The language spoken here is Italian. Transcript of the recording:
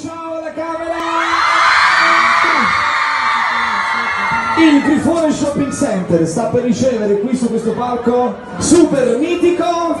Ciao alla camera! Il Grifone Shopping Center sta per ricevere qui su questo palco super mitico